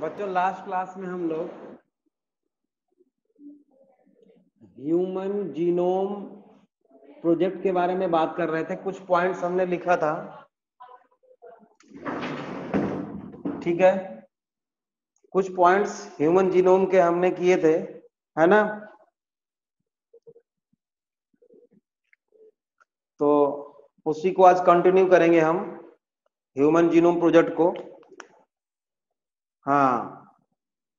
बच्चों last class में हम लोग ह्यूमन जीनोम प्रोजेक्ट के बारे में बात कर रहे थे कुछ पॉइंट्स हमने लिखा था ठीक है कुछ पॉइंट्स ह्यूमन जीनोम के हमने किए थे है ना तो उसी को आज कंटिन्यू करेंगे हम ह्यूमन जीनोम प्रोजेक्ट को हाँ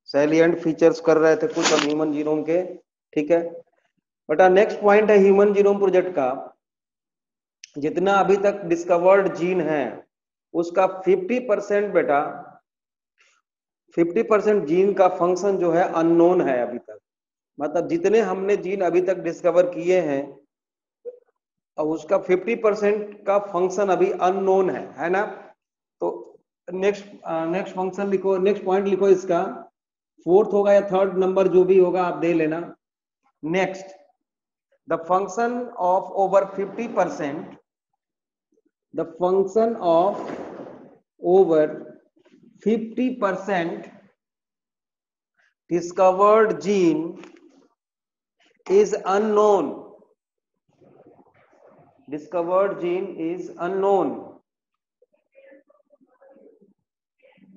सेलियंट फीचर्स कर रहे थे कुछ हम ह्यूमन जीनोम के ठीक है बट नेक्स्ट पॉइंट है ह्यूमन जीनोम प्रोजेक्ट का जितना अभी तक डिस्कवर्ड जीन है उसका 50 परसेंट बेटा 50 परसेंट जीन का फंक्शन जो है अननोन है अभी तक मतलब जितने हमने जीन अभी तक डिस्कवर किए हैं और उसका 50 परसेंट का फंक्शन अभी अननोन है है ना तो नेक्स्ट नेक्स्ट फंक्शन लिखो नेक्स्ट पॉइंट लिखो इसका फोर्थ होगा या थर्ड नंबर जो भी होगा आप दे लेना next the function of over 50 percent the function of over 50 percent discovered gene is unknown discovered gene is unknown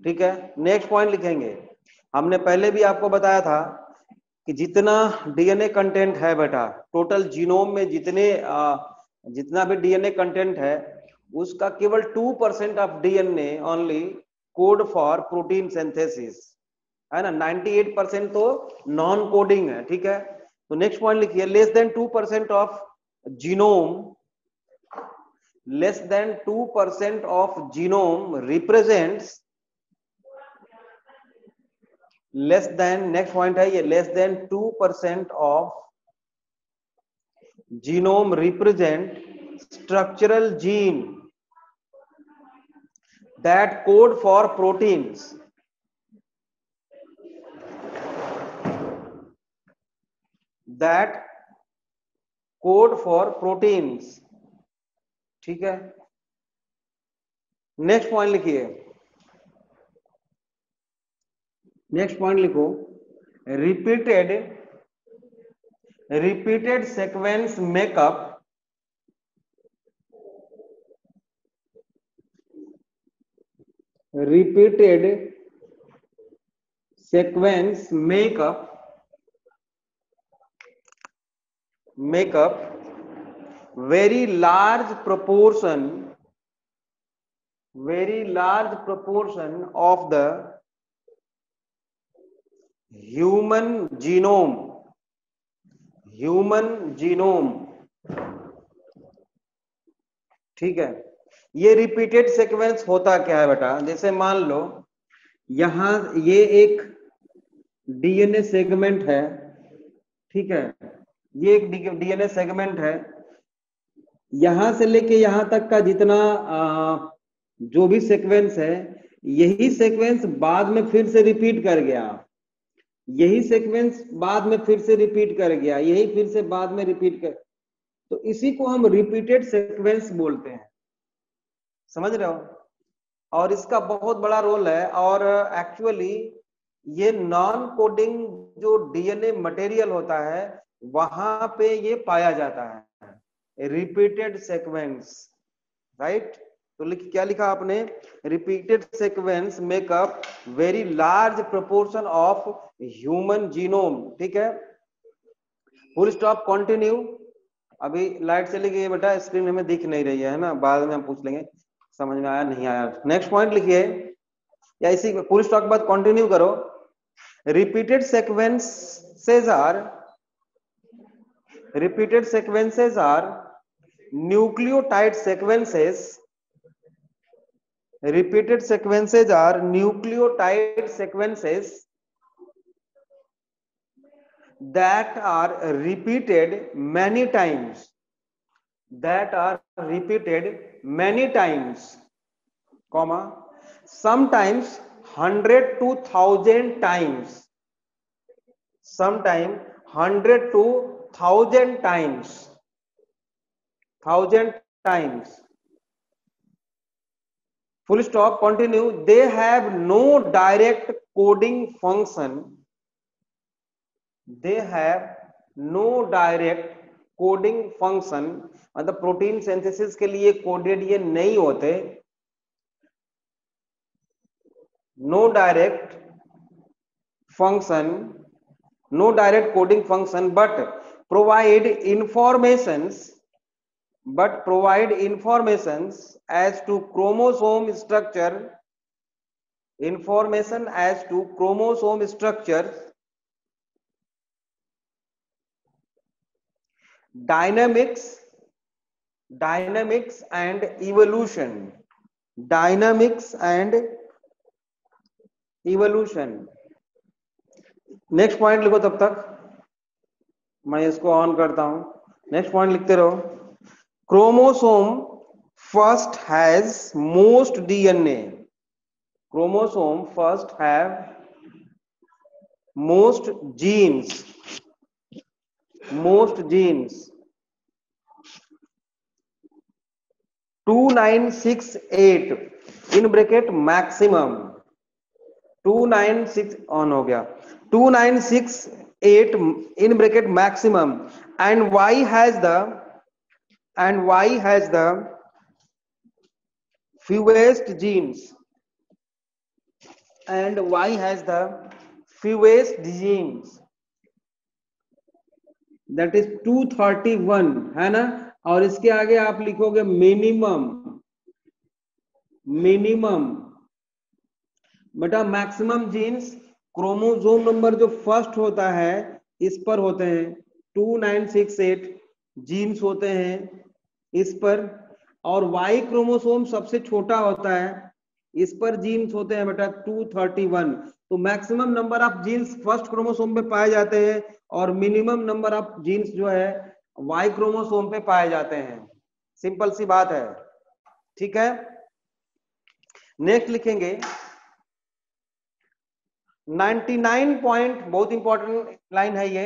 ठीक है नेक्स्ट पॉइंट लिखेंगे हमने पहले भी आपको बताया था कि जितना डीएनए कंटेंट है बेटा टोटल जीनोम में जितने जितना भी डीएनए कंटेंट है उसका केवल two percent of DNA only code for protein synthesis है ना 98 परसेंट तो नॉन कोडिंग है ठीक है तो नेक्स्ट पॉइंट लिखिए less than two percent of genome less than two percent of genome represents less than next point है ये less than two percent of genome represent structural gene that code for proteins that code for proteins ठीक है next point लिखिए next point लिखो repeated repeated sequence make up repeated sequence make up make up very large proportion very large proportion of the human genome human genome ठीक है ये repeated sequence होता क्या है बेटा जैसे मान लो यहां ये एक डीएनए सेगमेंट है ठीक है ये एक डीएनए सेगमेंट है यहां से लेके यहां तक का जितना आ, जो भी सीक्वेंस है यही सीक्वेंस बाद में फिर से रिपीट कर गया आप यही सीक्वेंस बाद में फिर से रिपीट कर गया यही फिर से बाद में रिपीट कर तो इसी को हम रिपीटेड सीक्वेंस बोलते हैं समझ रहे हो और इसका बहुत बड़ा रोल है और एक्चुअली ये नॉन कोडिंग जो डीएनए मटेरियल होता है वहां पे ये पाया जाता है रिपीटेड सीक्वेंस राइट तो लिख क्या लिखा आपने repeated sequence make up very large proportion of human genome ठीक है फुल स्टॉप कंटिन्यू अभी लाइट चली गई बेटा स्क्रीन हमें दिख नहीं रही है ना बाद में हम पूछ लेंगे समझ में आया नहीं आया नेक्स्ट पॉइंट लिखिए या इसी फुल स्टॉक के बाद कंटिन्यू करो repeated sequences are repeated sequences are nucleotide sequences repeated sequences are nucleotide sequences that are repeated many times that are repeated many times comma sometimes 100 to 1000 times sometime 100 to 1000 times 1000 times full stop continue they have no direct coding function they have no direct coding function मतलब protein synthesis के लिए coded ये नहीं होते no direct function no direct coding function but provide informations but provide informations as to chromosome structure information as to chromosome structure dynamics dynamics and evolution dynamics and evolution next point लिखो तब तक मैं इसको on करता हूं next point लिखते रहो chromosome first has most DNA chromosome first have most genes most genes two nine six eight in bracket maximum six on हो गया two nine six eight in bracket maximum and Y has the and Y has the fewest genes and Y has the fewest genes that is 231 hai na aur iske aage aap likhoge minimum minimum beta maximum genes chromosome number जो first होता है इस पर होते हैं 2968 genes होते हैं इस पर और वाई क्रोमोसोम सबसे छोटा होता है इस पर जीन्स होते हैं बेटा 231 तो maximum number of genes first chromosome पे पाए जाते हैं और मिनिमम नंबर ऑफ जीन्स जो है वाई क्रोमोसोम पे पाए जाते हैं सिंपल सी बात है ठीक है नेक्स्ट लिखेंगे 99 पॉइंट बहुत इंपॉर्टेंट लाइन है ये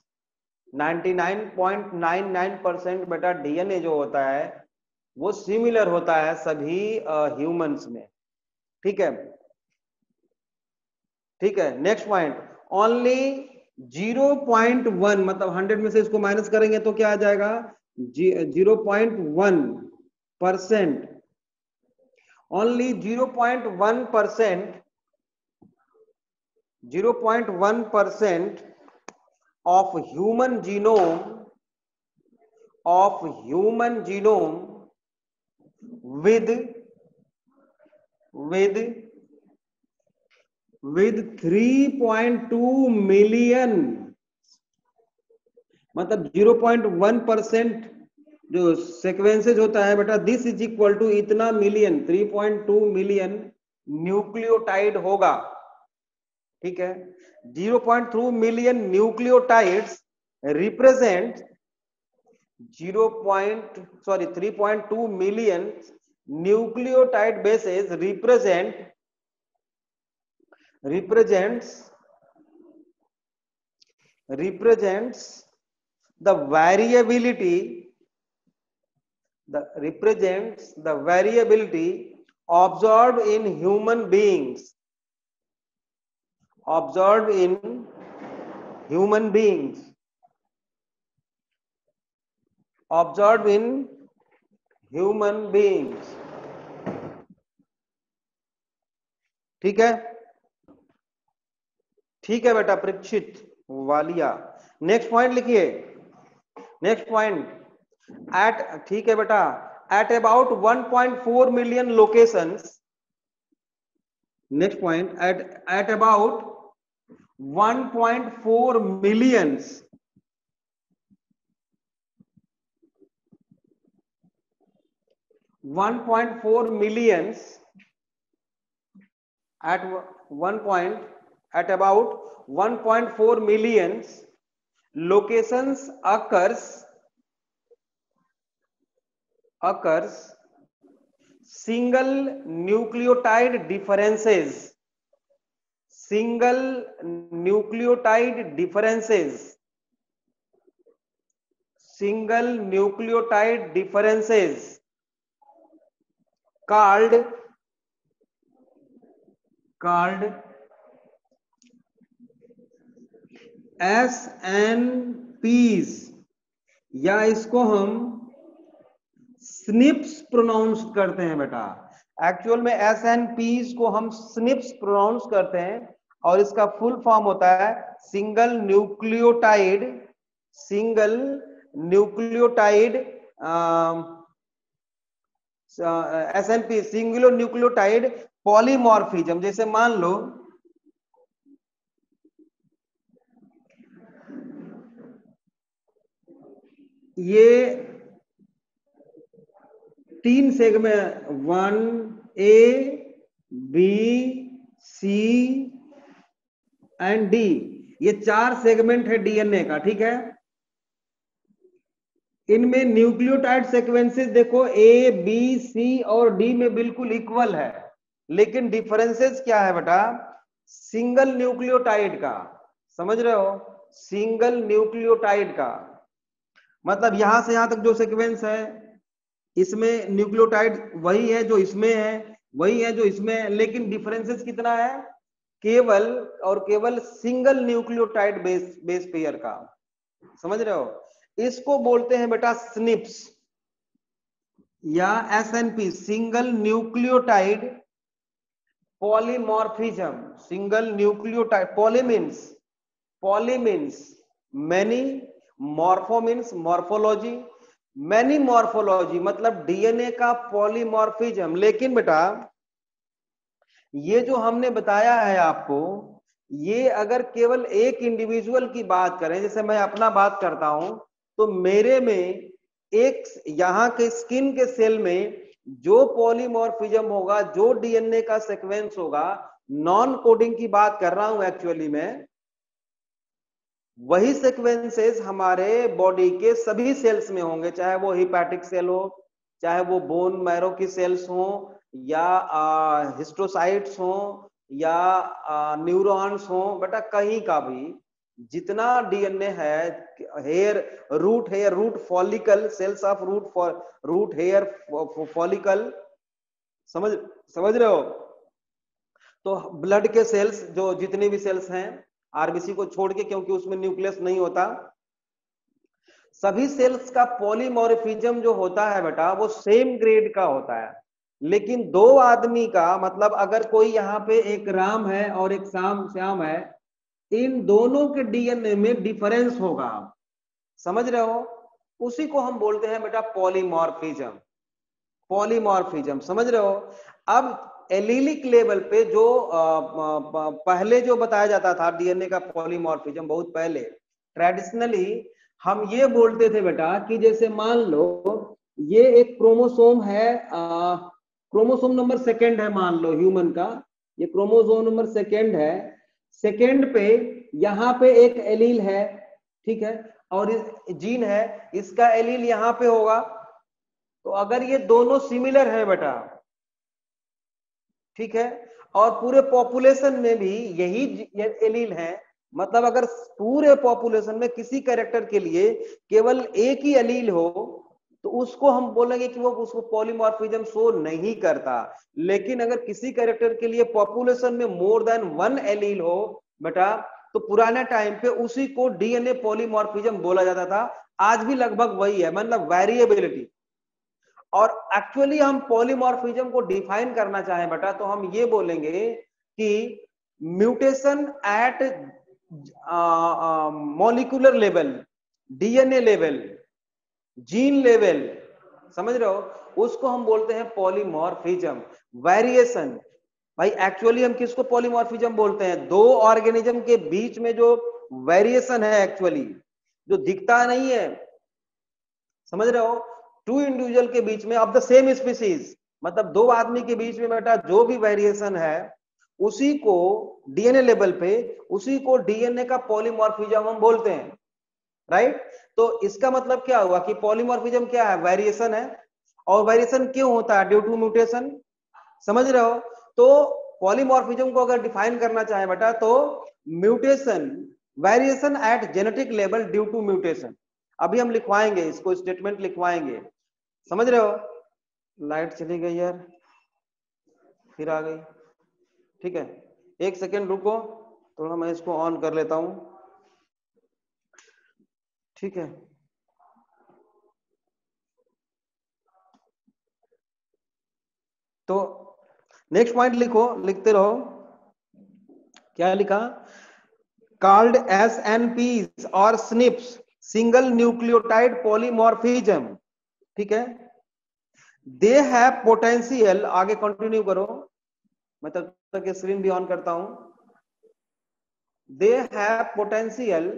99.99 परसेंट बेटा डीएनए जो होता है वो सिमिलर होता है सभी ह्यूमंस में ठीक है ठीक है नेक्स्ट पॉइंट ओनली 0.1 मतलब 100 में से इसको माइनस करेंगे तो क्या आ जाएगा zero point one percent only zero point one percent zero point one percent of human genome of human genome with with with 3.2 million मतलब 0.1 परसेंट जो सिक्वेंसेज होता है बेटा दिस इज इक्वल टू इतना मिलियन 3.2 मिलियन न्यूक्लियोटाइड होगा ठीक है through million nucleotides represent zero point sorry three point two million nucleotide bases represent represent represent the variability the represents the variability observe in human beings observed in human beings observed in human beings ठीक है ठीक है बेटा Parikshit Walia next point लिखिए next point eight ठीक है बेटा at about 1.4 million locations next point at at about 1.4 millions one point four millions at one point at about 1.4 millions locations occurs occurs single nucleotide differences single nucleotide differences single nucleotide differences called called SNPs या इसको हम SNPs pronounce करते हैं बेटा actual में S N Ps को हम SNPs pronounce करते हैं और इसका फुल फॉर्म होता है single nucleotide single nucleotide S N P single nucleotide polymorphism जैसे मान लो ये तीन segment one A B C and D ये चार सेगमेंट है डीएनए का ठीक है इनमें न्यूक्लियोटाइड सीक्वेंसेस देखो ए बी सी और डी में बिल्कुल इक्वल है लेकिन डिफरेंसेस क्या है बेटा सिंगल न्यूक्लियोटाइड का समझ रहे हो सिंगल न्यूक्लियोटाइड का मतलब यहां से यहां तक जो सीक्वेंस है इसमें न्यूक्लियोटाइड वही है जो इसमें है वही है जो इसमें है लेकिन डिफरेंसेस कितना है केवल और केवल single nucleotide base base pair का समझ रहे हो इसको बोलते हैं बेटा स्निप्स या SNP single nucleotide polymorphism single nucleotide पॉलीमिन्स पॉलीमिन्स many मॉर्फोमिन्स morphology many morphology मतलब डीएनए का पॉलीमॉर्फिज्म लेकिन बेटा ये जो हमने बताया है आपको ये अगर केवल एक इंडिविजुअल की बात करें जैसे मैं अपना बात करता हूं तो मेरे में एक यहाँ के स्किन के सेल में जो पॉलीमोरफिजम होगा जो डीएनए का सीक्वेंस होगा नॉन कोडिंग की बात कर रहा हूं एक्चुअली मैं वही सीक्वेंसेस हमारे बॉडी के सभी सेल्स में होंगे चाहे वो हिपैटिक सेल हो चाहे वो बोन मैरो की सेल्स हो या हिस्टोसाइट्स हो या न्यूरॉन्स हो बेटा कहीं का भी जितना डीएनए है hair root hair root follicle cells of root for root hair follicle समझ समझ रहे हो तो ब्लड के सेल्स जो जितने भी सेल्स हैं आरबीसी को छोड़ के क्योंकि उसमें न्यूक्लियस नहीं होता सभी सेल्स का पॉलीमोरफिजम जो होता है बेटा वो सेम ग्रेड का होता है लेकिन दो आदमी का मतलब अगर कोई यहाँ पे एक राम है और एक श्याम श्याम है इन दोनों के डीएनए में डिफरेंस होगा समझ रहे हो उसी को हम बोलते हैं बेटा पॉलीमॉर्फिज्म पॉलीमॉर्फिज्म समझ रहे हो अब एलिलिक लेवल पे जो पहले जो बताया जाता था डीएनए का पॉलीमॉर्फिज्म बहुत पहले ट्रेडिशनली हम ये बोलते थे बेटा कि जैसे मान लो ये एक क्रोमोसोम है आ, क्रोमोसोम नंबर सेकेंड है मान लो ह्यूमन का ये क्रोमोसोम नंबर सेकेंड है सेकेंड पे यहाँ पे एक एलील है ठीक है और जीन है इसका एलील यहाँ पे होगा तो अगर ये दोनों सिमिलर है बेटा ठीक है और पूरे पॉपुलेशन में भी यही एलील है मतलब अगर पूरे पॉपुलेशन में किसी कैरेक्टर के लिए केवल एक ही अलील हो तो उसको हम बोलेंगे कि वो उसको पॉलीमॉर्फिज्म शो नहीं करता लेकिन अगर किसी कैरेक्टर के लिए पॉपुलेशन में मोर देन वन एलील हो बेटा तो पुराने टाइम पे उसी को डीएनए पॉलीमॉर्फिज्म बोला जाता था आज भी लगभग वही है मतलब वेरिएबिलिटी और एक्चुअली हम पॉलीमॉर्फिज्म को डिफाइन करना चाहें बेटा तो हम ये बोलेंगे कि mutation at molecular level DNA level gene level समझ रहे हो उसको हम बोलते हैं पॉलीमॉर्फिज्म वेरिएशन भाई एक्चुअली हम किसको पॉलीमॉर्फिज्म बोलते हैं दो ऑर्गेनिज्म के बीच में जो वेरिएशन है एक्चुअली जो दिखता नहीं है समझ रहे हो टू इंडिविजुअल के बीच में ऑफ द सेम स्पीसीज मतलब दो आदमी के बीच में बेटा जो भी वेरिएशन है उसी को डीएनए लेवल पे उसी को डीएनए का पॉलीमॉर्फिज्म हम बोलते हैं राइट तो इसका मतलब क्या हुआ कि पॉलीमोर्फिजम क्या है वेरिएशन है और वेरिएशन क्यों होता है ड्यू टू म्यूटेशन समझ रहे हो तो पॉलीमोर्फिजम को अगर डिफाइन करना चाहे बेटा तो mutation variation at genetic level due to mutation अभी हम लिखवाएंगे इसको स्टेटमेंट लिखवाएंगे समझ रहे हो लाइट चली गई यार फिर आ गई ठीक है एक सेकेंड रुको थोड़ा मैं इसको ऑन कर लेता हूं ठीक है तो नेक्स्ट पॉइंट लिखो लिखते रहो क्या लिखा कार्ड एस एन पी और स्निप्स सिंगल न्यूक्लियोटाइड पॉलीमॉर्फिज्म ठीक है दे हैव पोटेंशियल आगे कंटिन्यू करो मैं तब तक स्क्रीन भी ऑन करता हूं they have potential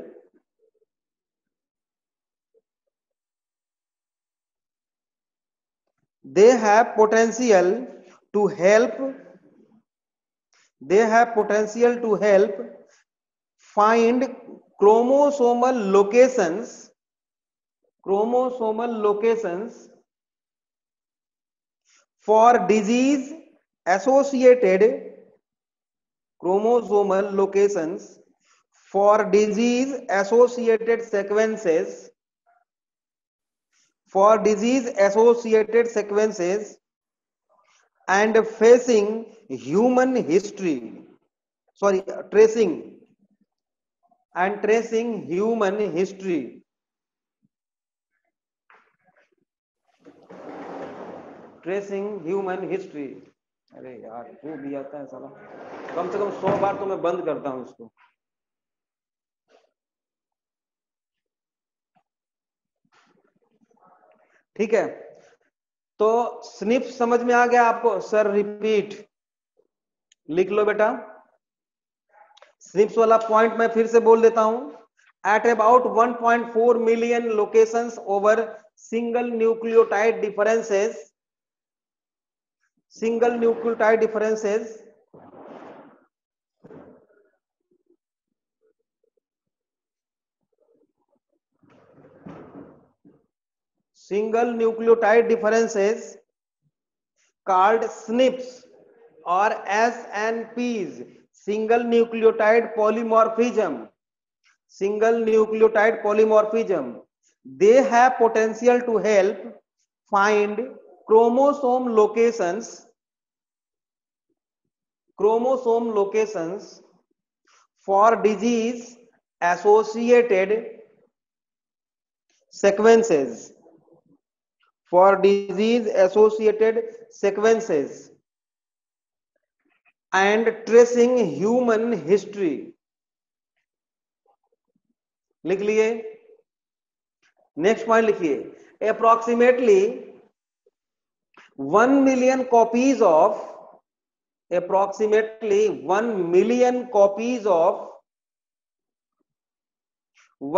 they have potential to help they have potential to help find chromosomal locations chromosomal locations for disease associated chromosomal locations for disease associated sequences for disease associated sequences and facing human history sorry tracing and tracing human history tracing human history अरे यार क्यों दिया जाता है साला कम से कम सौ बार तो मैं बंद करता हूं इसको ठीक है तो स्निफ समझ में आ गया आपको सर रिपीट लिख लो बेटा स्निप्स वाला पॉइंट मैं फिर से बोल देता हूं at about 1.4 million locations over single nucleotide differences single nucleotide differences single nucleotide differences called SNPs or SNPs, single nucleotide polymorphism, single nucleotide polymorphism. They have potential to help find chromosome locations, chromosome locations for disease associated sequences for disease associated sequences and tracing human history लिख लिए next point लिखिए approximately one million copies of approximately one million copies of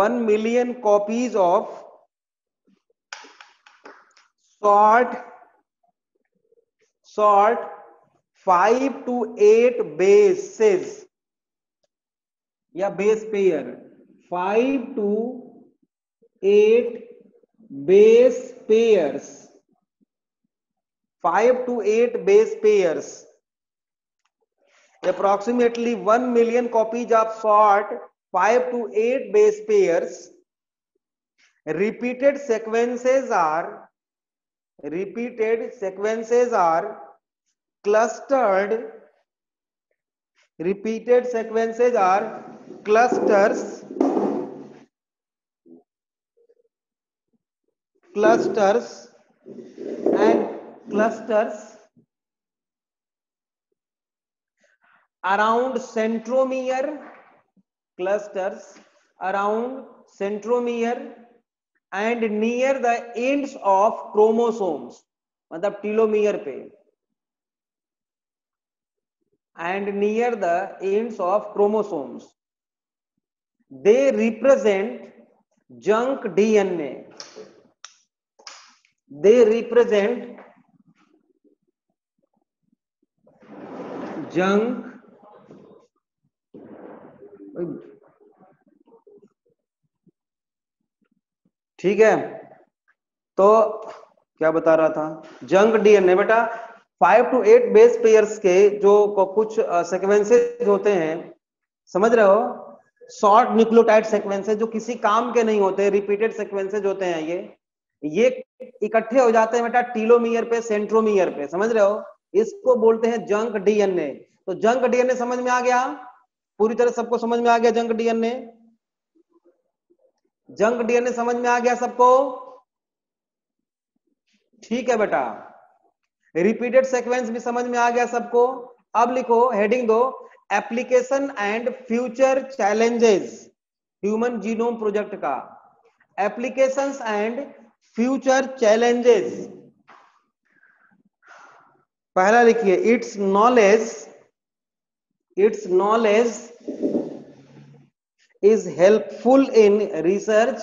one million copies of sort 5 to 8 bases ya base pair, 5 to 8 base pairs, 5 to 8 base pairs. Approximately 1 million copies of sort 5 to 8 base pairs. Repeated sequences are repeated sequences are clustered repeated sequences are clusters clusters and clusters around centromere clusters around centromere and near the ends of chromosomes मतलब telomere पे and near the ends of chromosomes they represent junk DNA they represent junk ठीक है तो क्या बता रहा था junk DNA बेटा five two eight base pairs के जो कुछ सेक्वेंसेज होते हैं समझ रहे हो शॉर्ट न्यूक्लियोटाइड सेक्वेंसेज जो किसी काम के नहीं होते रिपीटेड सेक्वेंसेज होते हैं ये ये इकट्ठे हो जाते हैं बेटा टीलोमियर पे सेंट्रोमियर पे समझ रहे हो इसको बोलते हैं जंक डीएनए तो जंक डीएनए समझ में आ गया पूरी तरह सबको समझ में आ गया जंक डीएनए जंक डीएनए समझ में आ गया सबको ठीक है बेटा रिपीटेड सीक्वेंस भी समझ में आ गया सबको अब लिखो हेडिंग दो application and future challenges human genome project का एप्लीकेशन एंड फ्यूचर चैलेंजेस पहला लिखिए its knowledge its knowledge is helpful in research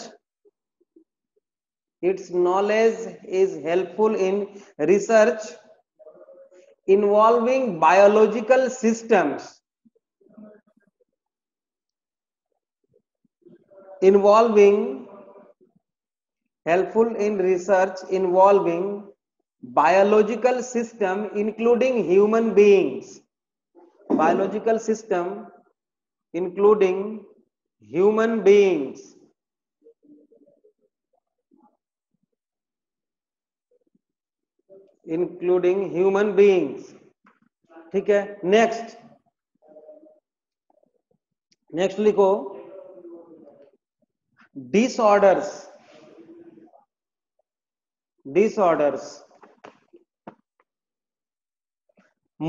its knowledge is helpful in research involving biological systems involving helpful in research involving biological system including human beings biological system including human beings including human beings ठीक है next next लिखो disorders disorders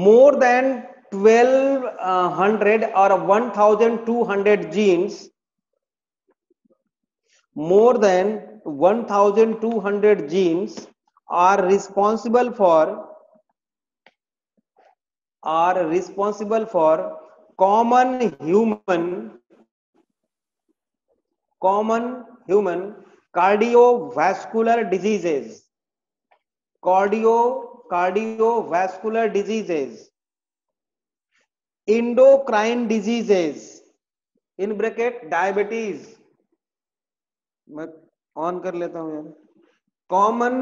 more than 1200 or 1200 genes more than 1200 genes are responsible for are responsible for common human common human cardiovascular diseases cardio cardiovascular diseases endocrine diseases in bracket diabetes मैं on कर लेता हूं यार common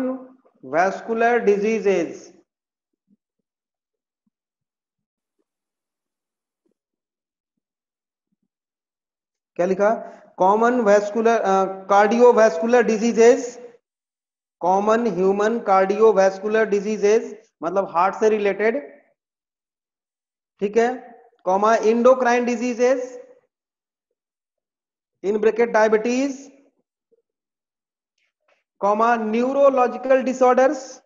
vascular diseases क्या लिखा common vascular vascular diseases common human vascular diseases मतलब heart से related ठीक है comma endocrine diseases in bracket diabetes comma neurological disorders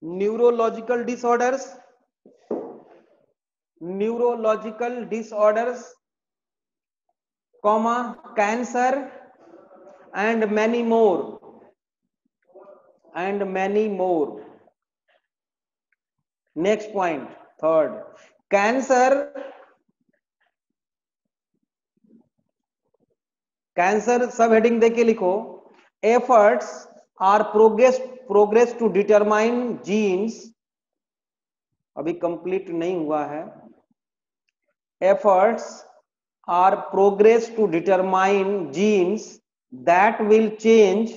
neurological disorders neurological disorders comma cancer and many more and many more next point third cancer cancer सब heading देके लिखो efforts are progress progress to determine genes अभी complete नहीं हुआ है efforts are progress to determine genes that will change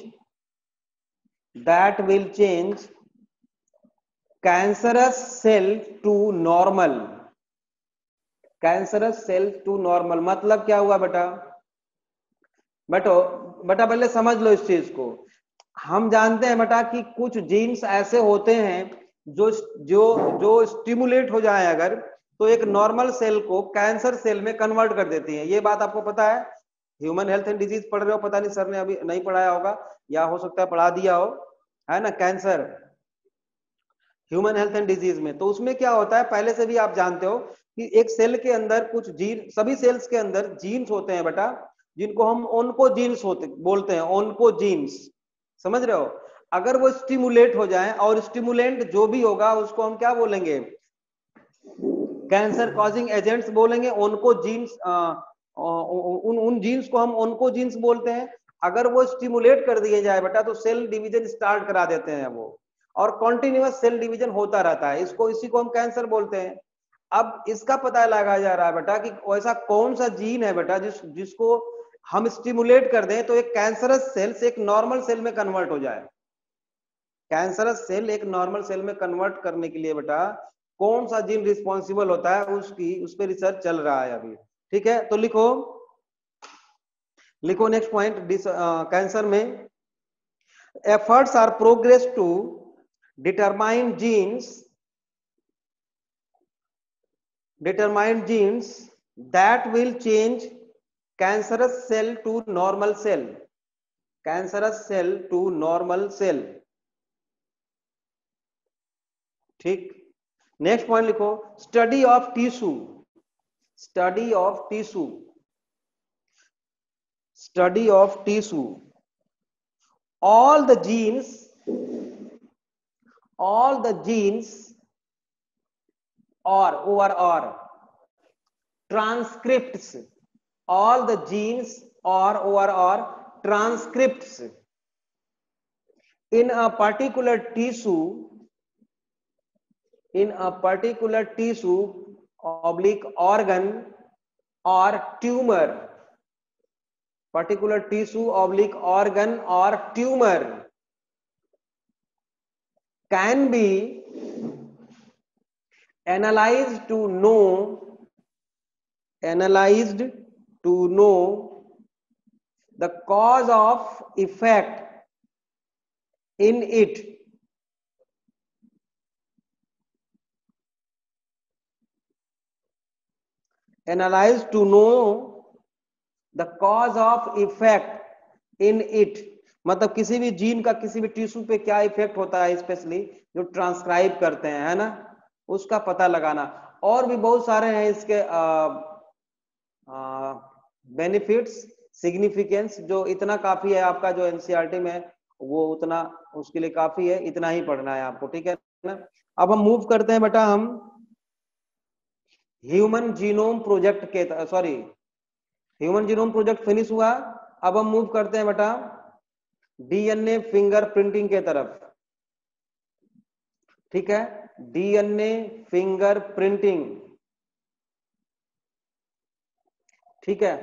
that will change cancerous cell to normal cancerous cell to normal मतलब क्या हुआ बेटा बेटो बेटा पहले समझ लो इस चीज को हम जानते हैं बेटा कि कुछ जीन्स ऐसे होते हैं जो जो जो स्टिमुलेट हो जाए अगर तो एक नॉर्मल सेल को कैंसर सेल में कन्वर्ट कर देती है ये बात आपको पता है ह्यूमन हेल्थ एंड डिजीज पढ़ रहे हो पता नहीं सर ने अभी नहीं पढ़ाया होगा या हो सकता है पढ़ा दिया हो है ना cancer human health and disease में तो उसमें क्या होता है पहले से भी आप जानते हो कि एक सेल के अंदर कुछ जीन सभी सेल्स के अंदर जीन्स होते हैं बेटा जिनको हम ओनको जीन्स होते बोलते हैं ओनको जीन्स समझ रहे हो अगर वो स्टिमुलेट हो जाए और स्टिमुलेंट जो भी होगा उसको हम क्या बोलेंगे कैंसर कॉजिंग एजेंट्स बोलेंगे ओनको जीन्स उन उन जीन्स को हम ओनको जीन्स बोलते हैं अगर वो स्टिमुलेट कर दिए जाए बेटा तो सेल डिवीजन स्टार्ट करा देते हैं वो और कॉन्टिन्यूस सेल डिवीजन होता रहता है इसको इसी को हम कैंसर बोलते हैं अब इसका पता लगाया जा रहा है बेटा कि ऐसा कौन सा जीन है बेटा जिस जिसको हम स्टिमुलेट कर दें तो एक कैंसरस सेल से एक नॉर्मल सेल में कन्वर्ट हो जाए कैंसरस सेल एक नॉर्मल सेल में कन्वर्ट करने के लिए बेटा कौन सा जीन रिस्पॉन्सिबल होता है उसकी उस पर रिसर्च चल रहा है अभी ठीक है तो लिखो लिखो नेक्स्ट पॉइंट कैंसर में efforts are progress to determine genes determine genes that will change cancerous cell to normal cell cancerous cell to normal cell ठीक नेक्स्ट पॉइंट लिखो study of tissue study of tissue study of tissue all the genes all the genes or or or transcripts all the genes or or or transcripts in a particular tissue in a particular tissue oblique organ or tumor particular tissue oblique organ or tumor can be analyzed to know analyzed to know the cause of effect in it analyzed to know the cause of effect in it मतलब किसी भी gene का किसी भी tissue पे क्या effect होता है स्पेशली जो ट्रांसक्राइब करते हैं है ना उसका पता लगाना और भी बहुत सारे हैं इसके बेनिफिट्स सिग्निफिकेंस जो इतना काफी है आपका जो एनसीआरटी में वो उतना उसके लिए काफी है इतना ही पढ़ना है आपको ठीक है ना अब हम मूव करते हैं बेटा हम ह्यूमन जीनोम प्रोजेक्ट के sorry human genome project finish हुआ अब हम मूव करते हैं बेटा डीएनए फिंगर प्रिंटिंग के तरफ ठीक है डीएनए फिंगर प्रिंटिंग ठीक है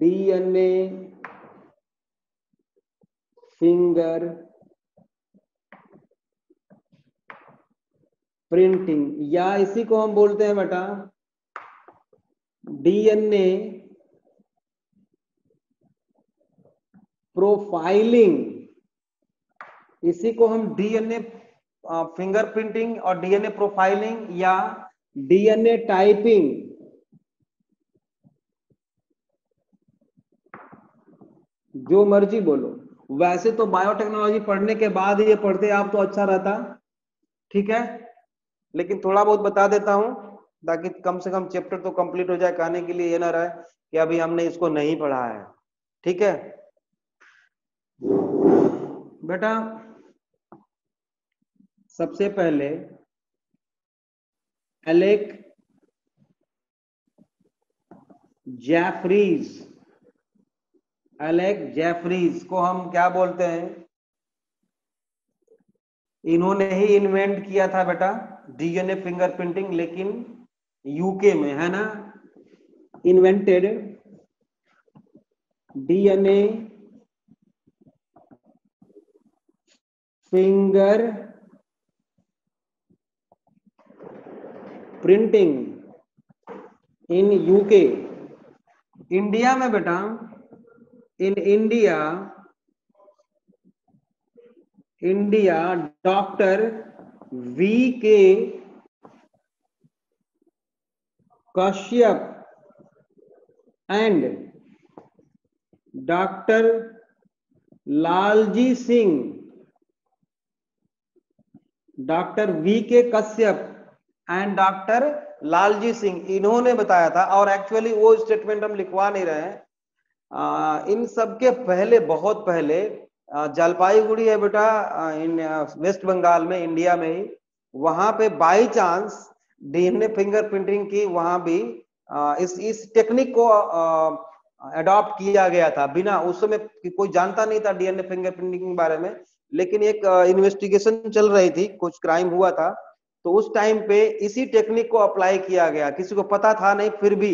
डीएनए फिंगर प्रिंटिंग या इसी को हम बोलते हैं बेटा डीएनए प्रोफाइलिंग इसी को हम डीएनए फिंगरप्रिंटिंग और डीएनए प्रोफाइलिंग या डीएनए टाइपिंग जो मर्जी बोलो वैसे तो बायोटेक्नोलॉजी पढ़ने के बाद ये पढ़ते आप तो अच्छा रहता ठीक है लेकिन थोड़ा बहुत बता देता हूं ताकि कम से कम चैप्टर तो कंप्लीट हो जाए कहने के लिए ये ना रहे कि अभी हमने इसको नहीं पढ़ा है ठीक है बेटा सबसे पहले एलेक जैफरीज एलेक जैफरीज को हम क्या बोलते हैं इन्होंने ही इन्वेंट किया था बेटा डीएनए फिंगरप्रिंटिंग लेकिन यूके में है ना invented DNA fingerprinting in UK India में बेटा in India India doctor V K Kashyap and doctor Lalji Singh doctor V K Kashyap and doctor Lalji Singh इन्होंने बताया था और एक्चुअली वो स्टेटमेंट हम लिखवा नहीं रहे हैं आ, इन सबके पहले बहुत पहले जलपाईगुड़ी है बेटा इन वेस्ट बंगाल में इंडिया में ही वहां पे by chance DNA finger printing की वहां भी इस इस टेक्निक को अडॉप्ट किया गया था बिना उस समय कोई जानता नहीं था डीएनए फिंगर प्रिंटिंग के बारे में लेकिन एक इन्वेस्टिगेशन चल रही थी कुछ क्राइम हुआ था तो उस टाइम पे इसी टेक्निक को अप्लाई किया गया किसी को पता था नहीं फिर भी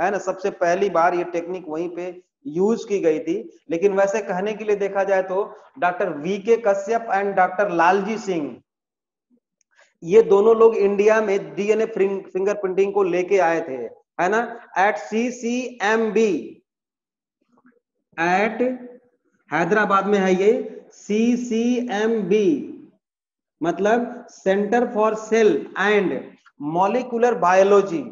है ना सबसे पहली बार ये टेक्निक वहीं पे यूज की गई थी लेकिन वैसे कहने के लिए देखा जाए तो doctor V K Kashyap and doctor Lalji Singh ये दोनों लोग इंडिया में डीएनए फिंगर प्रिंटिंग को लेके आए थे है ना at C C M B at Hyderabad में है ये सी सी एम बी मतलब centre for cell and molecular biology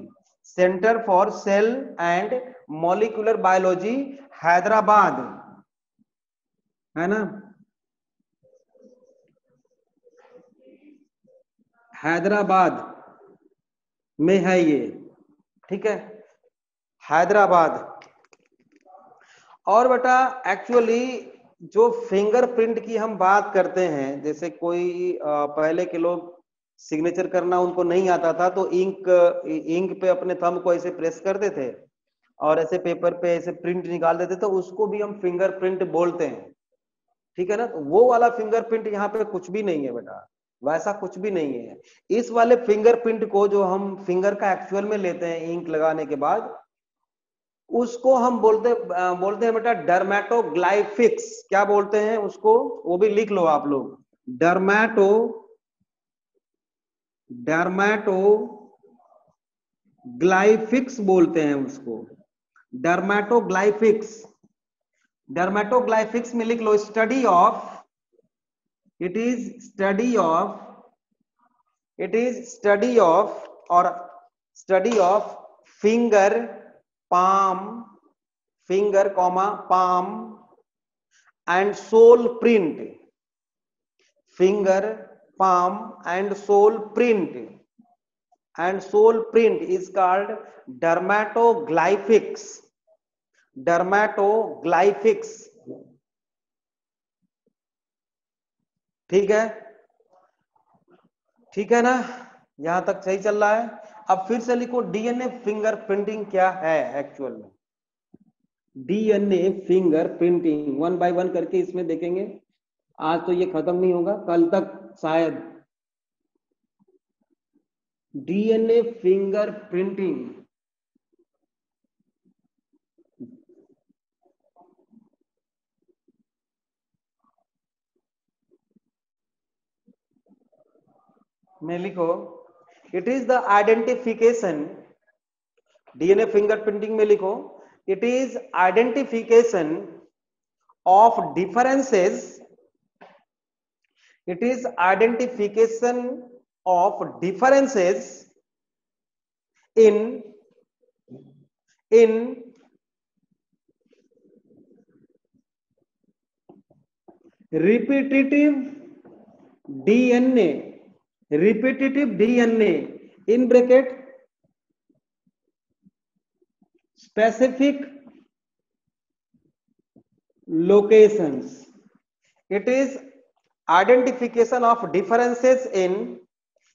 centre for cell and molecular biology Hyderabad है ना हैदराबाद में है ये ठीक है हैदराबाद और बेटा एक्चुअली जो फिंगरप्रिंट की हम बात करते हैं जैसे कोई पहले के लोग सिग्नेचर करना उनको नहीं आता था तो इंक इंक पे अपने थम को ऐसे प्रेस करते थे और ऐसे पेपर पे ऐसे प्रिंट निकाल देते तो उसको भी हम फिंगरप्रिंट बोलते हैं ठीक है ना तो वो वाला फिंगरप्रिंट यहाँ पे कुछ भी नहीं है बेटा वैसा कुछ भी नहीं है इस वाले फिंगरप्रिंट को जो हम फिंगर का एक्चुअल में लेते हैं इंक लगाने के बाद उसको हम बोलते बोलते हैं बेटा डरमेटोग्लाइफिक्स क्या बोलते हैं उसको वो भी लिख लो आप लोग डरमेटो डरमेटो ग्लाइफिक्स बोलते हैं उसको डरमेटोग्लाइफिक्स डरमेटोग्लाइफिक्स में लिख लो study of it is study of it is study of or study of finger palm finger comma palm and sole print finger palm and sole print and sole print is called dermatoglyphics dermatoglyphics ठीक है ठीक है ना यहां तक सही चल रहा है अब फिर से लिखो डीएनए फिंगर प्रिंटिंग क्या है एक्चुअल में DNA finger printing one by one करके इसमें देखेंगे आज तो ये खत्म नहीं होगा कल तक शायद डीएनए फिंगर प्रिंटिंग में लिखो it is the identification DNA fingerprinting में लिखो it is identification of differences it is identification of differences in in repetitive dna repetitive dna in bracket specific locations it is identification of differences in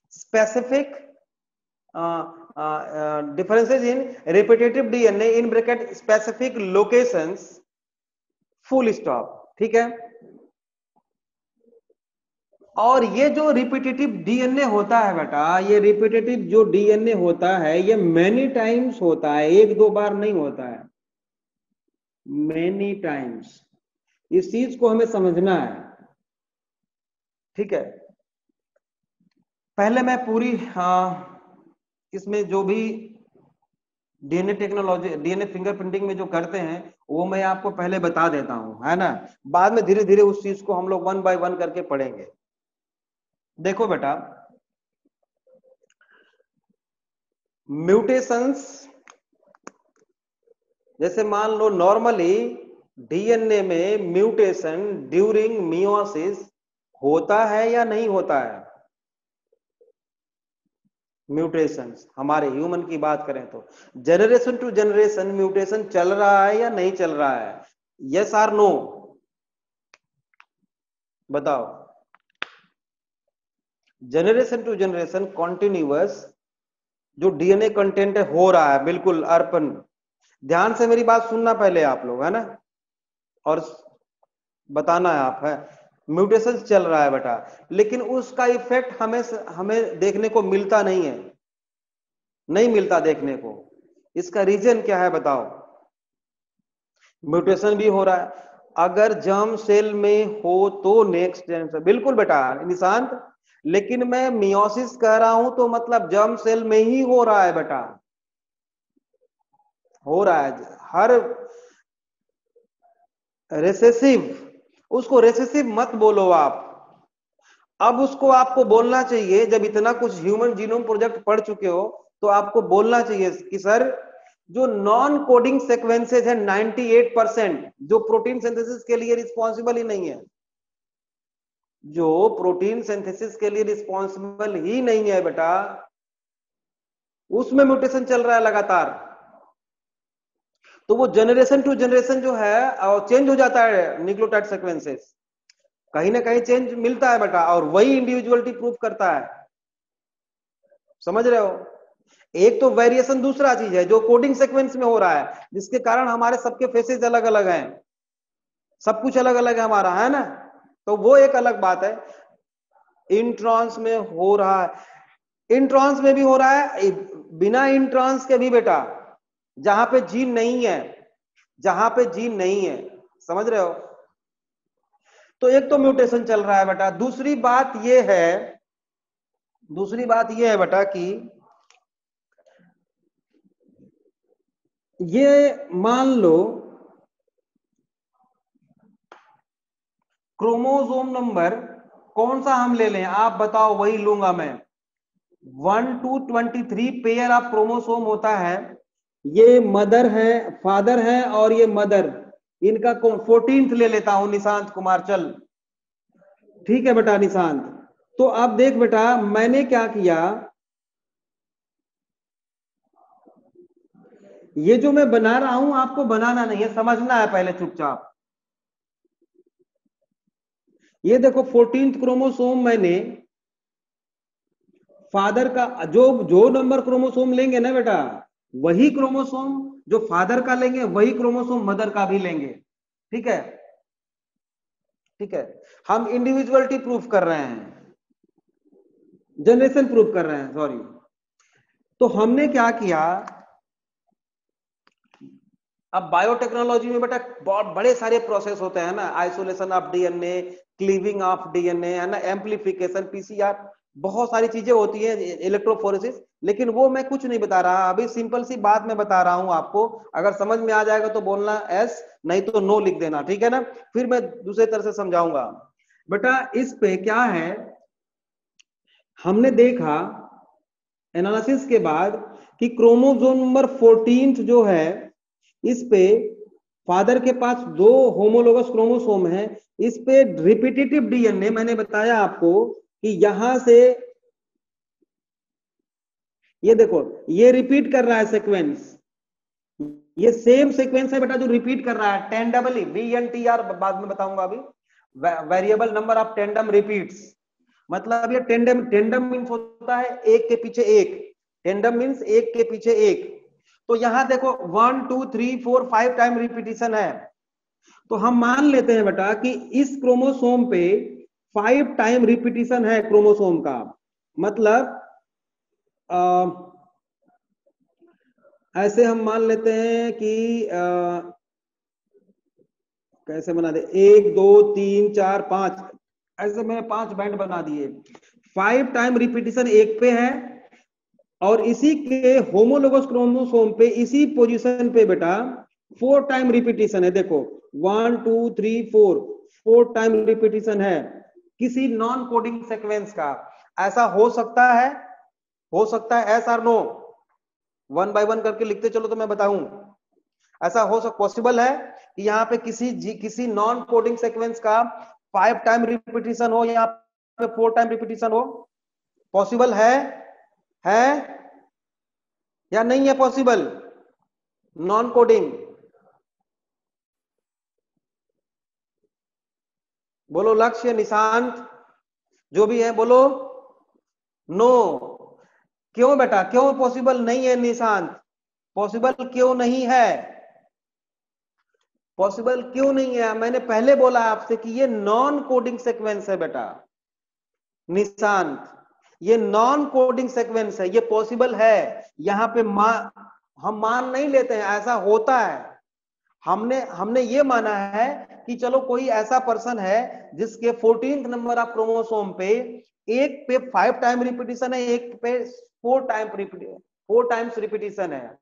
specific uh, uh, uh, differences in repetitive dna in bracket specific locations full stop ठीक है और ये जो repetitive DNA होता है बेटा ये repetitive जो डीएनए होता है ये मेनी टाइम्स होता है एक दो बार नहीं होता है मेनी टाइम्स इस चीज को हमें समझना है ठीक है पहले मैं पूरी हाँ, इसमें जो भी डीएनए टेक्नोलॉजी डीएनए फिंगरप्रिंटिंग में जो करते हैं वो मैं आपको पहले बता देता हूं है ना बाद में धीरे धीरे उस चीज को हम लोग वन बाय वन करके पढ़ेंगे देखो बेटा म्यूटेशंस जैसे मान लो नॉर्मली डीएनए में म्यूटेशन ड्यूरिंग मियोसिस होता है या नहीं होता है म्यूटेशन हमारे ह्यूमन की बात करें तो जनरेशन टू जनरेशन म्यूटेशन चल रहा है या नहीं चल रहा है यस आर नो बताओ जनरेशन टू जनरेशन कॉन्टिन्यूस जो डीएनए कंटेंट हो रहा है बिल्कुल अर्पण ध्यान से मेरी बात सुनना पहले आप लोग है ना और बताना है आप है म्यूटेशन चल रहा है बेटा लेकिन उसका इफेक्ट हमें हमें देखने को मिलता नहीं है नहीं मिलता देखने को इसका रीजन क्या है बताओ म्यूटेशन भी हो रहा है अगर जम सेल में हो तो नेक्स्ट जनरेशन बिल्कुल बेटा निशांत लेकिन मैं मियोसिस कह रहा हूं तो मतलब जर्म सेल में ही हो रहा है बेटा हो रहा है हर रेसेसिव उसको रेसेसिव मत बोलो आप अब उसको आपको बोलना चाहिए जब इतना कुछ ह्यूमन जीनोम प्रोजेक्ट पढ़ चुके हो तो आपको बोलना चाहिए कि सर जो नॉन कोडिंग सिक्वेंसेज है 98 परसेंट जो प्रोटीन सिंथेसिस के लिए रिस्पॉन्सिबल ही नहीं है जो प्रोटीन सिंथेसिस के लिए रिस्पॉन्सिबल ही नहीं है बेटा उसमें म्यूटेशन चल रहा है लगातार तो वो जनरेशन टू जनरेशन जो है और चेंज हो जाता है निक्लोटाइड सिक्वेंसेस कहीं ना कहीं चेंज मिलता है बेटा और वही इंडिविजुअलिटी प्रूफ करता है समझ रहे हो एक तो वेरिएशन दूसरा चीज है जो कोडिंग सीक्वेंस में हो रहा है जिसके कारण हमारे सबके फेसेस अलग अलग हैं सब कुछ अलग अलग है हमारा है ना तो वो एक अलग बात है इंट्रॉन्स में हो रहा है इंट्रॉन्स में भी हो रहा है बिना इंट्रॉन्स के भी बेटा जहां पे जीन नहीं है जहां पे जीन नहीं है समझ रहे हो तो एक तो म्यूटेशन चल रहा है बेटा दूसरी बात यह है दूसरी बात यह है बेटा कि ये मान लो क्रोमोजोम नंबर कौन सा हम ले लें आप बताओ वही लूंगा मैं one two twenty three pair of chromosome होता है ये मदर है फादर है और ये मदर इनका फोर्टीन फोर्टींथ ले लेता हूं निशांत कुमार चल ठीक है बेटा निशांत तो अब देख बेटा मैंने क्या किया ये जो मैं बना रहा हूं आपको बनाना नहीं है समझना है पहले चुपचाप ये देखो फोर्टीन क्रोमोसोम मैंने फादर का जो जो नंबर क्रोमोसोम लेंगे ना बेटा वही क्रोमोसोम जो फादर का लेंगे वही क्रोमोसोम मदर का भी लेंगे ठीक है ठीक है हम इंडिविजुअलिटी प्रूफ कर रहे हैं जनरेशन प्रूफ कर रहे हैं सॉरी तो हमने क्या किया अब बायोटेक्नोलॉजी में बेटा बहुत बड़े सारे प्रोसेस होते हैं ना isolation of DNA cleaving of DNA है ना एम्पलीफिकेशन पीसीआर बहुत सारी चीजें होती है इलेक्ट्रोफोरेसिस लेकिन वो मैं कुछ नहीं बता रहा अभी सिंपल सी बात मैं बता रहा हूं आपको अगर समझ में आ जाएगा तो बोलना एस नहीं तो नो लिख देना ठीक है ना फिर मैं दूसरे तरह से समझाऊंगा बेटा इस पे क्या है हमने देखा एनालिसिस के बाद कि क्रोमोजोन नंबर फोर्टीन जो है इस पे फादर के पास दो होमोलोगस क्रोमोसोम है इस पे रिपीटेटिव डीएनए मैंने बताया आपको कि यहां से ये देखो ये रिपीट कर रहा है सीक्वेंस ये सेम सीक्वेंस है बेटा जो रिपीट कर रहा है ten double V N T R बाद में बताऊंगा अभी variable number of tandem repeats मतलब ये टेंडम टेंडम मीन्स होता है एक के पीछे एक टेंडम मीन्स एक के पीछे एक तो यहां देखो one two three four five time repetition है तो हम मान लेते हैं बेटा कि इस क्रोमोसोम पे फाइव टाइम रिपीटिशन है क्रोमोसोम का मतलब आ, ऐसे हम मान लेते हैं कि आ, कैसे बना दे एक दो तीन चार पांच ऐसे मैंने पांच बैंड बना दिए फाइव टाइम रिपीटिशन एक पे है और इसी के होमोलोगस क्रोमोसोम पे इसी पोजीशन पे बेटा फोर टाइम रिपीटेशन है देखो one two three four four time repetition है किसी नॉन कोडिंग सीक्वेंस का ऐसा हो सकता है हो सकता है yes or no one by one करके लिखते चलो तो मैं बताऊं ऐसा हो सक पॉसिबल है कि यहाँ पे किसी किसी नॉन कोडिंग सीक्वेंस का फाइव टाइम रिपीटेशन हो यहाँ पे फोर टाइम रिपीटेशन हो पॉसिबल है है या नहीं है पॉसिबल नॉन कोडिंग बोलो लक्ष्य निशांत जो भी है बोलो नो क्यों बेटा क्यों पॉसिबल नहीं है निशांत पॉसिबल क्यों नहीं है पॉसिबल क्यों नहीं है मैंने पहले बोला आपसे कि ये नॉन कोडिंग सीक्वेंस है बेटा निशांत ये नॉन कोडिंग सेक्वेंस है ये पॉसिबल है यहाँ पे मा, हम मान नहीं लेते हैं ऐसा होता है हमने हमने ये माना है कि चलो कोई ऐसा पर्सन है जिसके फोर्टीन नंबर ऑफ क्रोमोसोम पे एक पे फाइव टाइम रिपीटेशन है एक पे four time four times repetition है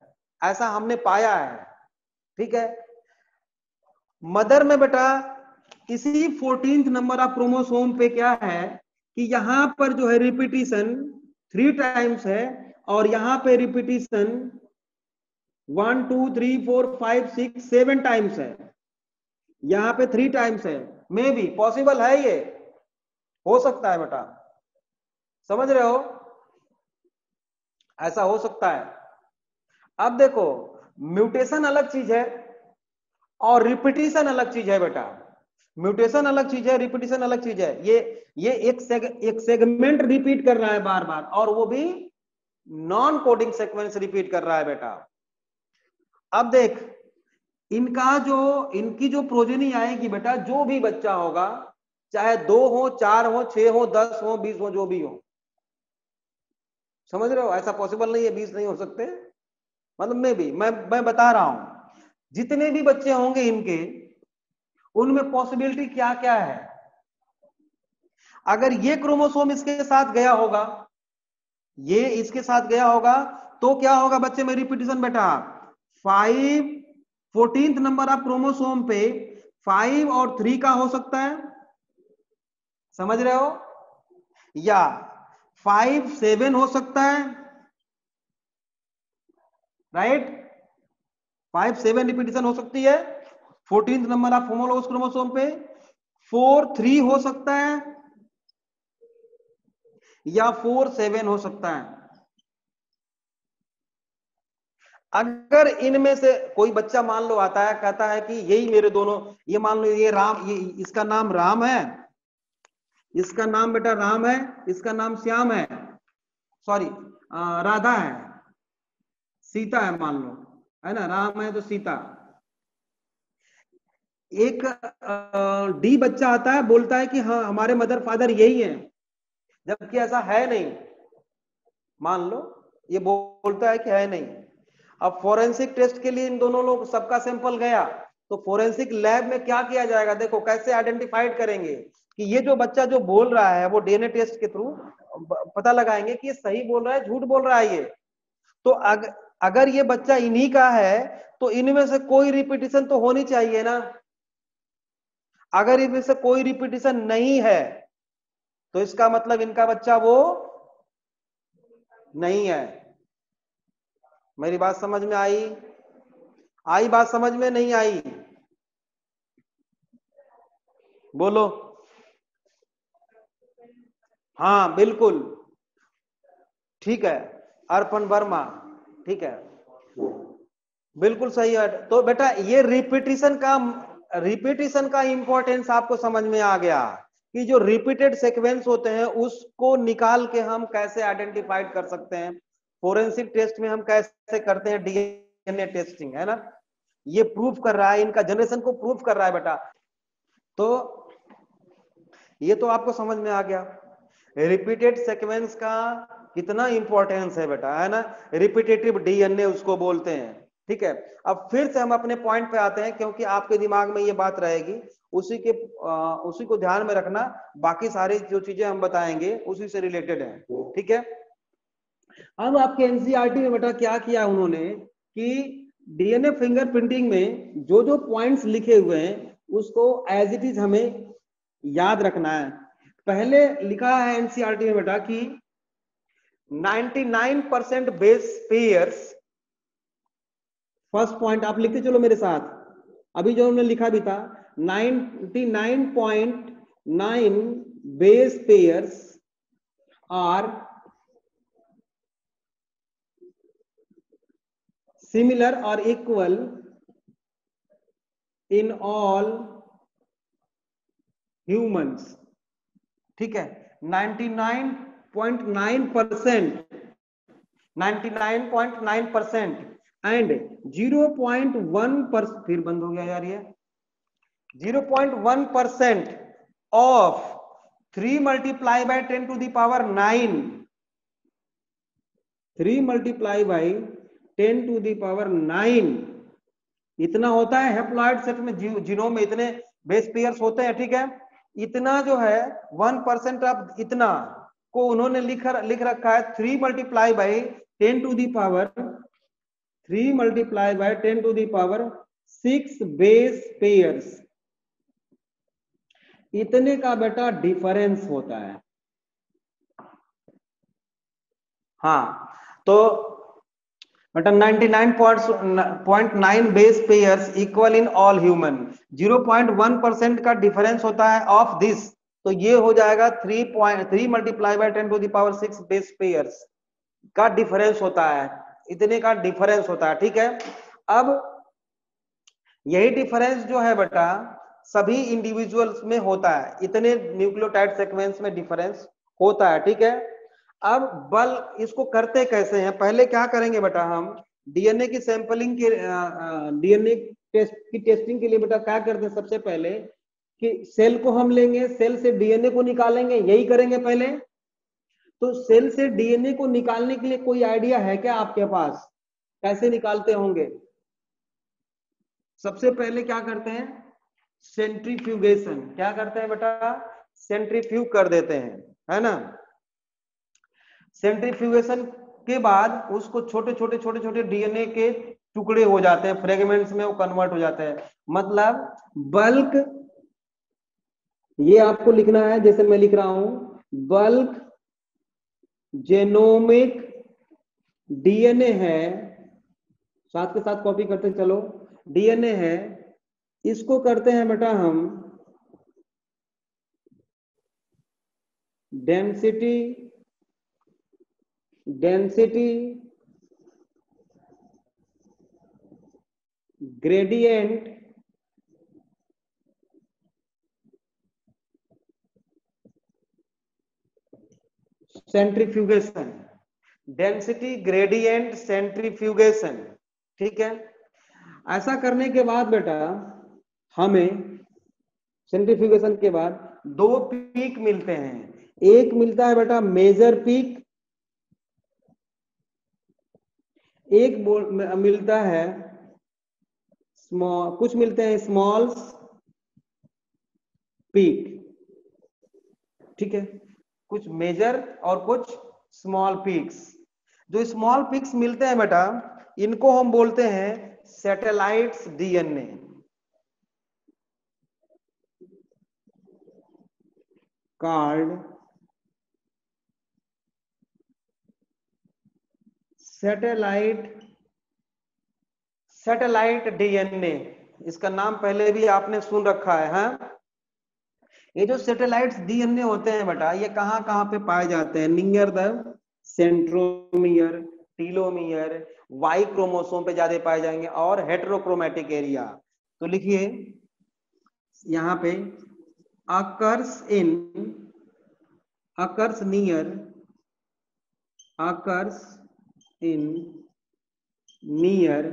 ऐसा हमने पाया है ठीक है मदर में बेटा इसी फोर्टीन नंबर ऑफ क्रोमोसोम पे क्या है कि यहां पर जो है रिपीटिशन थ्री टाइम्स है और यहां पे repetition one two three four five six seven times है यहां पे थ्री टाइम्स है मे बी पॉसिबल है ये हो सकता है बेटा समझ रहे हो ऐसा हो सकता है अब देखो म्यूटेशन अलग चीज है और रिपीटिशन अलग चीज है बेटा म्यूटेशन अलग चीज है रिपीटेशन अलग चीज है ये ये एक सेग, एक सेगमेंट रिपीट कर रहा है बार बार और वो भी नॉन कोडिंग सीक्वेंस रिपीट कर रहा है बेटा अब देख इनका जो इनकी जो प्रोजेनी आएगी बेटा जो भी बच्चा होगा चाहे दो हो चार हो छ हो दस हो बीस हो जो भी हो समझ रहे हो ऐसा पॉसिबल नहीं है बीस नहीं हो सकते मतलब मैं भी मैं मैं बता रहा हूं जितने भी बच्चे होंगे इनके उनमें पॉसिबिलिटी क्या क्या है अगर ये क्रोमोसोम इसके साथ गया होगा ये इसके साथ गया होगा तो क्या होगा बच्चे में रिपीटेशन बेटा फाइव फोर्टीन नंबर आप क्रोमोसोम पे फाइव और थ्री का हो सकता है समझ रहे हो या फाइव सेवन हो सकता है राइट फाइव सेवन रिपीटिशन हो सकती है फोर्टीन नंबर आप होमोलोगस क्रोमोसोम पे फोर थ्री हो सकता है या फोर सेवन हो सकता है अगर इनमें से कोई बच्चा मान लो आता है कहता है कि यही मेरे दोनों ये मान लो ये राम ये इसका नाम राम है इसका नाम बेटा राम है इसका नाम श्याम है सॉरी राधा है सीता है मान लो है ना राम है तो सीता एक डी बच्चा आता है बोलता है कि हाँ हमारे मदर फादर यही हैं जबकि ऐसा है नहीं मान लो ये बोलता है कि है नहीं अब फोरेंसिक टेस्ट के लिए इन दोनों लोग सबका सैंपल गया तो फोरेंसिक लैब में क्या किया जाएगा देखो कैसे आइडेंटिफाइड करेंगे कि ये जो बच्चा जो बोल रहा है वो डीएनए टेस्ट के थ्रू पता लगाएंगे कि ये सही बोल रहा है झूठ बोल रहा है ये तो अग, अगर ये बच्चा इन्हीं का है तो इनमें से कोई रिपीटिशन तो होनी चाहिए ना अगर इनमें से कोई रिपीटेशन नहीं है तो इसका मतलब इनका बच्चा वो नहीं है मेरी बात समझ में आई आई बात समझ में नहीं आई बोलो हाँ बिल्कुल ठीक है अर्पण वर्मा ठीक है बिल्कुल सही है तो बेटा ये रिपीटिशन का रिपीटेशन का इंपॉर्टेंस आपको समझ में आ गया कि जो रिपीटेड सेक्वेंस होते हैं उसको निकाल के हम कैसे आइडेंटिफाइड कर सकते हैं फोरेंसिक टेस्ट में हम कैसे करते हैं डीएनए टेस्टिंग है ना ये प्रूफ कर रहा है इनका जनरेशन को प्रूफ कर रहा है बेटा तो ये तो आपको समझ में आ गया रिपीटेड सेक्वेंस का कितना इंपॉर्टेंस है बेटा है ना रिपीटेटिव डीएनए उसको बोलते हैं ठीक है अब फिर से हम अपने पॉइंट पे आते हैं क्योंकि आपके दिमाग में ये बात रहेगी उसी के आ, उसी को ध्यान में रखना बाकी सारी जो चीजें हम बताएंगे उसी से रिलेटेड है ठीक है अब आपके एनसीआरटी e में बेटा क्या किया उन्होंने कि डीएनए फिंगर प्रिंटिंग में जो जो पॉइंट्स लिखे हुए हैं उसको एज इट इज हमें याद रखना है पहले लिखा है एनसीआरटी e में बेटा कि 99% बेस पेयर्स फर्स्ट पॉइंट आप लिखते चलो मेरे साथ अभी जो हमने लिखा भी था 99.9 बेस पेयर्स आर सिमिलर और इक्वल इन ऑल ह्यूमंस ठीक है 99.9 percent 99.9 percent and zero point one पर फिर बंद हो गया यार ये zero point one percent of three multiply by ten to the power nine three multiply by ten to the power nine इतना होता है हेप्लॉइड सेट में जिनोम में इतने बेस पेयर्स होते हैं ठीक है इतना जो है वन परसेंट ऑफ इतना को उन्होंने लिख लिख रखा है three multiply by ten to the power three multiply by ten to the power six base pairs इतने का बेटा डिफरेंस होता है हाँ तो बेटा point nine base pair equal in all human 0.1 percent का डिफरेंस होता है ऑफ दिस तो ये हो जाएगा 3.3 multiply by 10 to the power six base pairs का डिफरेंस होता है इतने का डिफरेंस होता है ठीक है अब यही डिफरेंस जो है बेटा सभी इंडिविजुअल्स में होता है इतने न्यूक्लियोटाइड सेक्वेंस में डिफरेंस होता है ठीक है अब बल इसको करते कैसे हैं पहले क्या करेंगे बेटा हम डीएनए की सैंपलिंग के डीएनए टेस्ट की टेस्टिंग के लिए बेटा क्या करते हैं सबसे पहले कि सेल को हम लेंगे सेल से डीएनए को निकालेंगे यही करेंगे पहले तो सेल से डीएनए को निकालने के लिए कोई आइडिया है क्या आपके पास कैसे निकालते होंगे सबसे पहले क्या करते हैं सेंट्रीफ्यूगेशन क्या करते हैं बेटा सेंट्रीफ्यूग कर देते हैं है ना सेंट्रीफ्यूगेशन के बाद उसको छोटे छोटे छोटे छोटे डीएनए के टुकड़े हो जाते हैं फ्रेगमेंट्स में वो कन्वर्ट हो जाते हैं मतलब बल्क ये आपको लिखना है जैसे मैं लिख रहा हूं बल्क जेनोमिक डीएनए है साथ के साथ कॉपी करते चलो डीएनए है इसको करते हैं बेटा हम density density gradient centrifugation density gradient centrifugation ठीक है ऐसा करने के बाद बेटा हमें सेंट्रीफ्यूगेशन के बाद दो पीक मिलते हैं एक मिलता है बेटा मेजर पीक एक मिलता है स्मॉल कुछ मिलते हैं स्मॉल पीक ठीक है कुछ मेजर और कुछ स्मॉल पीक्स जो स्मॉल पिक्स मिलते हैं बेटा इनको हम बोलते हैं satellites DNA card satellite satellite DNA इसका नाम पहले भी आपने सुन रखा है हा? ये जो सैटेलाइट्स डी हमने होते हैं बेटा ये कहाँ कहाँ पे पाए जाते हैं near the centromere telomere Y chromosome पे ज्यादा पाए जाएंगे और हेट्रोक्रोमेटिक एरिया तो लिखिए यहाँ पे occurs in occurs near occurs in near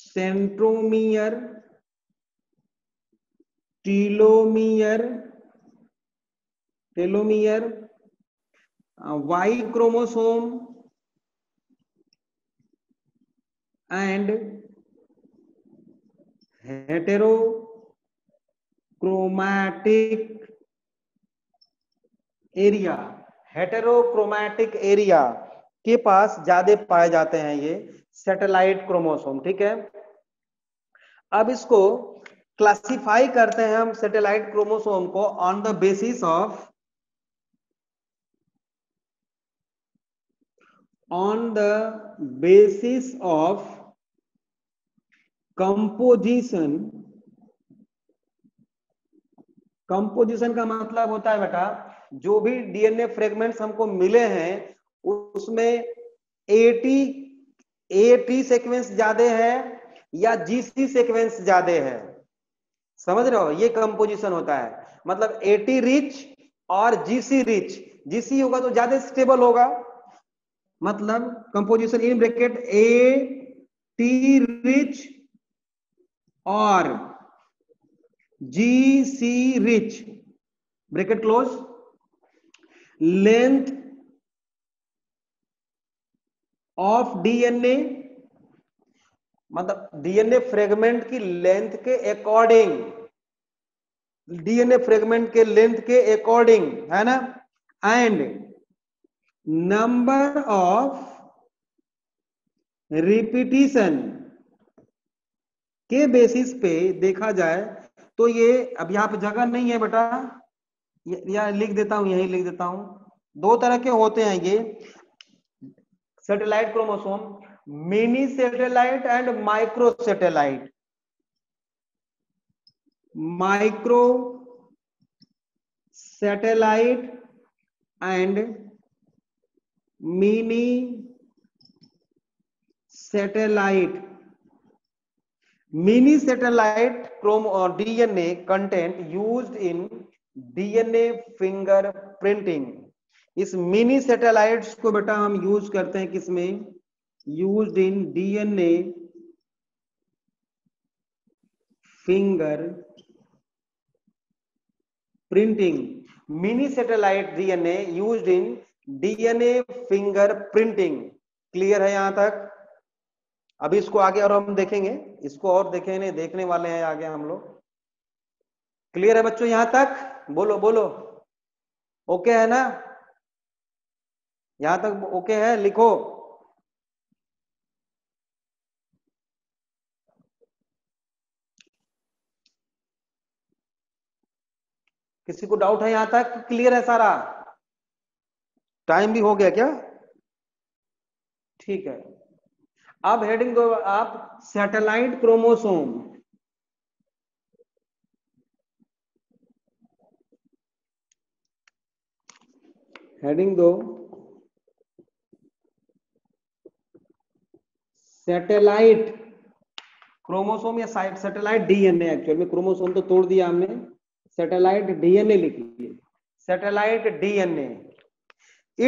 centromere telomere telomere Y chromosome and chromatic area heterochromatic area के पास ज्यादा पाए जाते हैं ये सैटेलाइट क्रोमोसोम ठीक है अब इसको क्लासिफाई करते हैं हम सैटेलाइट क्रोमोसोम को on the basis of on the basis of composition composition का मतलब होता है बेटा जो भी डीएनए फ्रेगमेंट्स हमको मिले हैं उसमें एटी एटी सीक्वेंस ज्यादा है या जीसी सीक्वेंस ज्यादा है समझ रहे हो ये कंपोजिशन होता है मतलब एटी रिच और जीसी रिच जीसी होगा तो ज्यादा स्टेबल होगा मतलब composition in bracket A T rich और G C rich bracket close length of DNA मतलब डीएनए फ्रेगमेंट की लेंथ के अकॉर्डिंग डीएनए फ्रेगमेंट के लेंथ के अकॉर्डिंग है ना एंड नंबर ऑफ रिपीटिशन के बेसिस पे देखा जाए तो ये अब यहां पे जगह नहीं है बेटा यहाँ लिख देता हूं यही लिख देता हूं दो तरह के होते हैं ये satellite chromosome mini satellite and micro satellite micro satellite and mini satellite mini satellite chrome or dna content used in dna finger printing इस मिनी सैटेलाइट्स को बेटा हम यूज करते हैं किसमें used in DNA finger printing. Mini use in used in DNA finger printing clear है यहां तक अभी इसको आगे और हम देखेंगे इसको और देखेंगे देखने वाले हैं आगे हम लोग क्लियर है बच्चों यहां तक बोलो बोलो ओके है ना यहां तक ओके है लिखो किसी को डाउट है यहां तक क्लियर है सारा टाइम भी हो गया क्या ठीक है अब हेडिंग दो आप सैटेलाइट क्रोमोसोम हेडिंग दो सैटेलाइट क्रोमोसोम या साइट सैटेलाइट डीएनए एक्चुअल में क्रोमोसोम तो तोड़ दिया हमने सैटेलाइट डीएनए लिखिए satellite DNA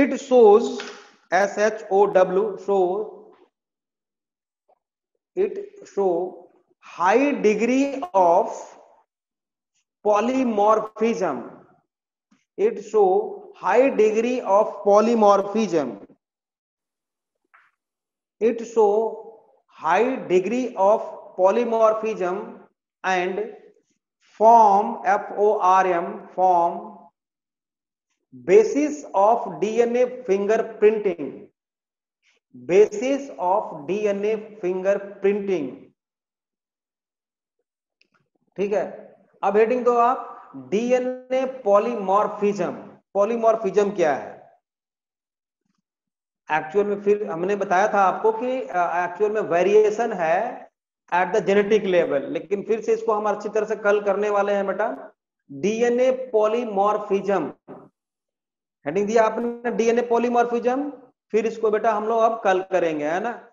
it shows S H O W show it show high degree of polymorphism it show high degree of polymorphism it show high degree of polymorphism and form f o r m form basis of dna fingerprinting basis of dna fingerprinting ठीक है अब heading दो आप DNA polymorphism polymorphism क्या है actual में फिर हमने बताया था आपको कि एक्चुअल uh, में वेरिएशन है एट द जेनेटिक लेवल लेकिन फिर से इसको हम अच्छी तरह से कल करने वाले हैं बेटा डीएनए पॉलीमॉर्फिज्म हेडिंग दिया आपने डीएनए पॉलीमॉर्फिज्म फिर इसको बेटा हम लोग अब कल करेंगे है ना